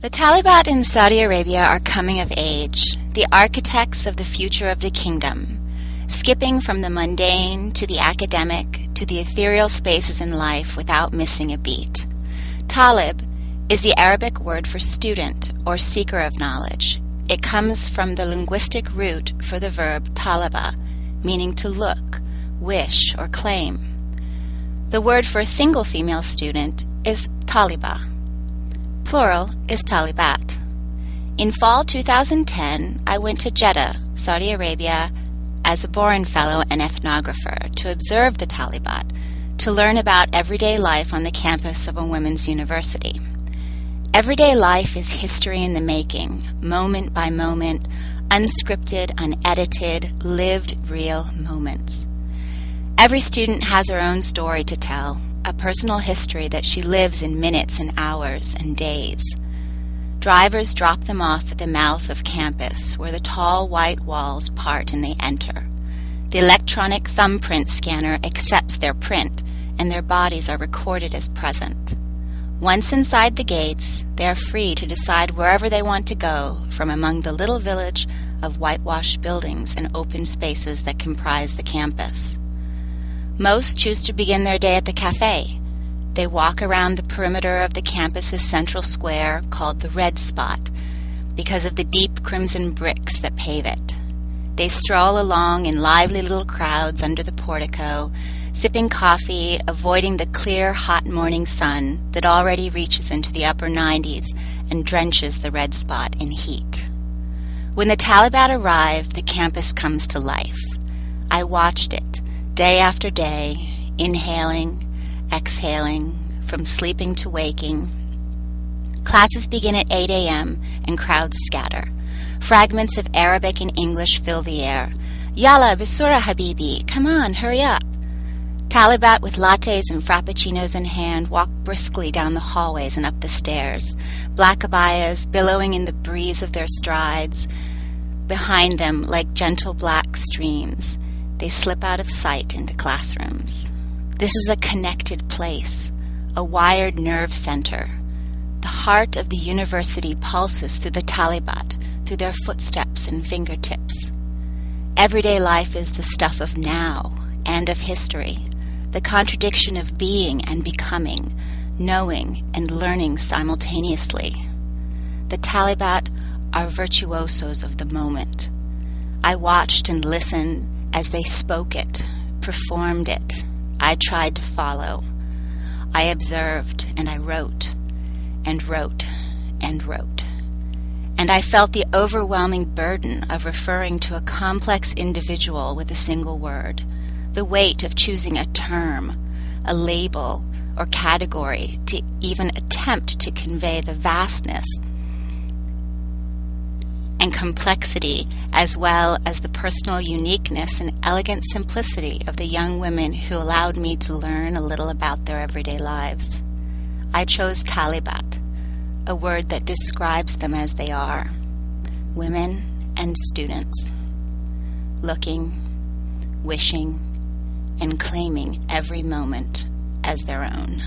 The Talibat in Saudi Arabia are coming of age, the architects of the future of the kingdom, skipping from the mundane to the academic to the ethereal spaces in life without missing a beat. Talib is the Arabic word for student or seeker of knowledge. It comes from the linguistic root for the verb talaba, meaning to look, wish, or claim. The word for a single female student is taliba. Plural is talibat. In fall 2010, I went to Jeddah, Saudi Arabia, as a Boren Fellow and ethnographer to observe the Talibat, to learn about everyday life on the campus of a women's university. Everyday life is history in the making, moment by moment, unscripted, unedited, lived, real moments. Every student has her own story to tell, a personal history that she lives in minutes and hours and days. Drivers drop them off at the mouth of campus where the tall white walls part and they enter. The electronic thumbprint scanner accepts their print and their bodies are recorded as present. Once inside the gates, they are free to decide wherever they want to go from among the little village of whitewashed buildings and open spaces that comprise the campus. Most choose to begin their day at the cafe. They walk around the perimeter of the campus's central square called the Red Spot because of the deep crimson bricks that pave it. They stroll along in lively little crowds under the portico, sipping coffee, avoiding the clear, hot morning sun that already reaches into the upper 90s and drenches the red spot in heat. When the Talibat arrived, the campus comes to life. I watched it day after day, inhaling, exhaling, from sleeping to waking. Classes begin at 8 a.m. and crowds scatter. Fragments of Arabic and English fill the air. Yalla, bisura habibi, come on, hurry up. Talibat with lattes and frappuccinos in hand walk briskly down the hallways and up the stairs, black abayas billowing in the breeze of their strides. Behind them, like gentle black streams, they slip out of sight into classrooms. This is a connected place, a wired nerve center. The heart of the university pulses through the Talibat, through their footsteps and fingertips. Everyday life is the stuff of now and of history, the contradiction of being and becoming, knowing and learning simultaneously. The Talibat are virtuosos of the moment. I watched and listened as they spoke it, performed it, I tried to follow. I observed and I wrote and wrote and wrote. And I felt the overwhelming burden of referring to a complex individual with a single word, the weight of choosing a term, a label, or category to even attempt to convey the vastness and complexity, as well as the personal uniqueness and elegant simplicity of the young women who allowed me to learn a little about their everyday lives. I chose Talibat, a word that describes them as they are women and students, looking, wishing, and claiming every moment as their own.